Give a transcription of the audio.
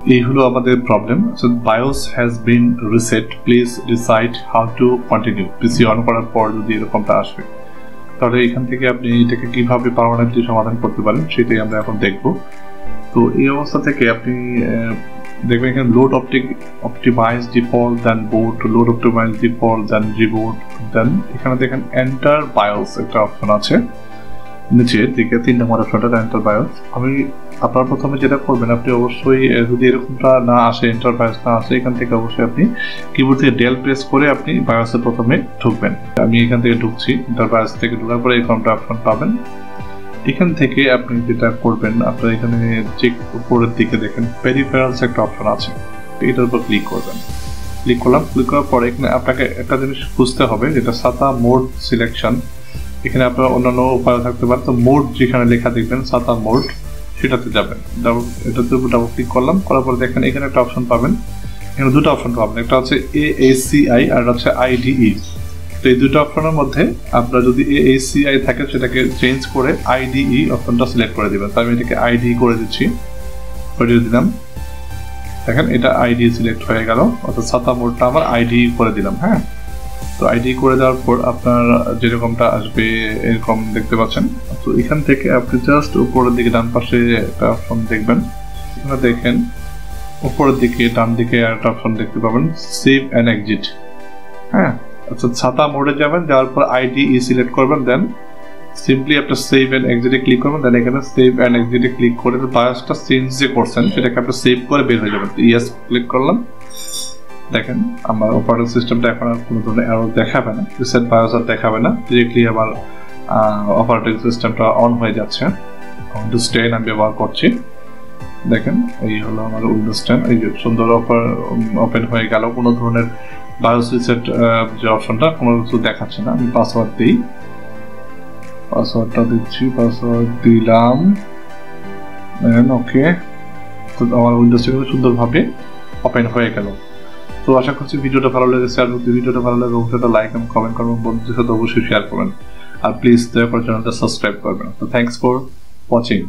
এই হলো আমাদের problem so BIOS has been reset please decide how to continue PC on করার পর যদি এরকমটা আসবে তাহলে এখান থেকে আপনি এটাকে কীভাবে পারমানেন্টলি সমাধান করতে পারেন সেটাই আমরা এখন দেখব। তো, এই অবস্থা থেকে আপনি দেখবেন এখানে load optic optimize default then board load optimize default then reboot then এখানে দেখেন এন্টার বায়োস একটা অপশন আছে। নিচের দিকে তিন নম্বর অপশনটা এন্টার বায়োস আমি আপনার প্রথমে যেটা করবেন, আপনি অবশ্যই যদি এরকমটা না আসে এন্টার বায়োস না আসে, এখান থেকে অবশ্যই আপনি কিবোর্ড থেকে ডেল প্রেস করে আপনি বায়োসে প্রথমে ঢুকবেন। আমি এখান থেকে ঢুকছি এন্টার বায়োস থেকে ঢোকার পরে এরকমটা অপশন পাবেন। এখান থেকে আপনি যেটা করবেন, আপনার এখানে চেক উপরের দিকে দেখেন পেরিফেরালস একটা অপশন আছে। এটার উপর ক্লিক করবেন। ক্লিক করলাম ক্লিক করার পরে এখানে আপনাকে একটা জিনিস বুঝতে হবে, যেটা সাতা মোড সিলেকশন এখানে আপনার অন্যান্য উপায় থাকতে পারেন। তো মোড যেখানে লেখা দেখবেন, সাতা মোড, সেটাতে যাবেন। ডাবল এটাতে ডাবল ক্লিক করলাম। করার পরে দেখেন এখানে একটা অপশন পাবেন। এখানে দুটো অপশন পাবেন। একটা হচ্ছে এ এসিআই আর হচ্ছে আইডিই তো এই দুটো অপশনের মধ্যে আপনার যদি এ এসিআই থাকে, সেটাকে চেঞ্জ করে আইডিই অপশনটা সিলেক্ট করে দেবেন। তো আমি এটাকে আইডি করে দিচ্ছি। করে দিলাম। দেখেন এটা আইডি সিলেক্ট হয়ে গেল। অর্থাৎ সাতা মোডটা আমার আইডি করে দিলাম। হ্যাঁ? তো আইডি করে দেওয়ার পর আপনার যেরকমটা আসবে এরকম দেখতে পাচ্ছেন। তো এখান থেকে আপনি জাস্ট উপরের দিকে ডান পাশে একটা অপশন দেখবেন। এখানে দেখেন, উপরের দিকে, ডান দিকে একটা অপশন দেখতে পাবেন সেভ অ্যান্ড এক্সিট হ্যাঁ আচ্ছা ছাতা মোডে যাবেন, যাওয়ার পর আইডি ই সিলেক্ট করবেন দেন সিম্পলি আপনি সেভ অ্যান্ড এক্সিটে ক্লিক করবেন দেন এখানে সেভ অ্যান্ড এক্সিটে ক্লিক করে বায়োসটা চেঞ্জ যে করছেন, সেটাকে আপনি সেভ করে বের হয়ে যাবেন। ইয়েস ক্লিক করলাম। দেখেন, আমার অপারেটিং সিস্টেমটা এখন আর কোনো ধরনের এরর দেখাবে না। রিসেট বায়োস আর দেখাবে না। ডিরেক্টলি আমার অপারেটিং সিস্টেমটা অন হয়ে যাচ্ছে। উইন্ডোজ টেন আমি ব্যবহার করছি। দেখেন, এই হলো আমার উইন্ডোজ টেন এই যে সুন্দর ওপেন হয়ে গেল। কোনো ধরনের বায়োস রিসেট যে অপশনটা কোনো কিছু দেখাচ্ছে না। আমি পাসওয়ার্ড দিই। পাসওয়ার্ডটা দিচ্ছি পাসওয়ার্ড দিলাম। ওকে তো আমার উইন্ডোজটা কিন্তু সুন্দরভাবে ওপেন হয়ে গেল। তো আশা করছি ভিডিওটা ভালো লেগেছে, আর যদি ভিডিওটা ভালো লাগে, অবশ্যই একটা লাইক এবং কমেন্ট করবেন, বন্ধুদের সাথে অবশ্যই শেয়ার করবেন। আর প্লিজ দয়া করে চ্যানেলটা সাবস্ক্রাইব করবেন। তো থ্যাংকস ফর ওয়াচিং